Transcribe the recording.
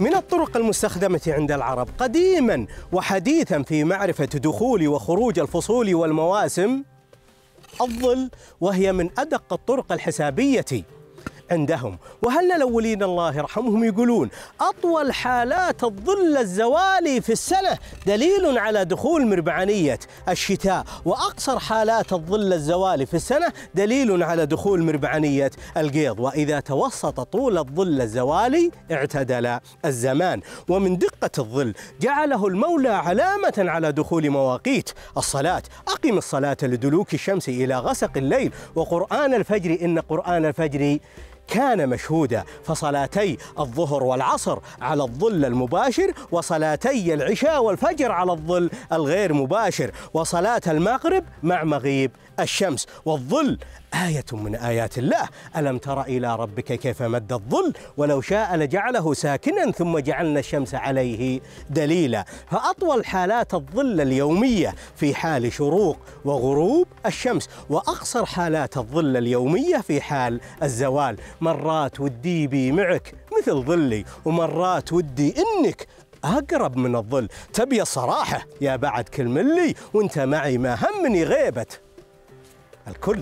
الطرق المستخدمة عند العرب قديما وحديثا في معرفة دخول وخروج الفصول والمواسم الظل وهي من أدق الطرق الحسابية. عندهم. وهل الأولين الله يرحمهم يقولون أطول حالات الظل الزوالي في السنة دليل على دخول مربعانية الشتاء وأقصر حالات الظل الزوالي في السنة دليل على دخول مربعانية القيض. وإذا توسط طول الظل الزوالي اعتدل الزمان. ومن دقة الظل جعله المولى علامة على دخول مواقيت الصلاة. أقم الصلاة لدلوك الشمس إلى غسق الليل. وقرآن الفجر إن قرآن الفجر كان مشهودا فصلاتي الظهر والعصر على الظل المباشر وصلاتي العشاء والفجر على الظل الغير مباشر وصلاة المغرب مع مغيب الشمس. والظل آية من آيات الله. ألم تر إلى ربك كيف مد الظل؟ ولو شاء لجعله ساكنا ثم جعلنا الشمس عليه دليلا. فأطول حالات الظل اليومية في حال شروق وغروب الشمس وأقصر حالات الظل اليومية في حال الزوال. مرات ودي بي معك مثل ظلي ومرات ودي إنك أقرب من الظل. تبي الصراحة يا بعد كل ملي وانت معي ما همني غيبة. الكل.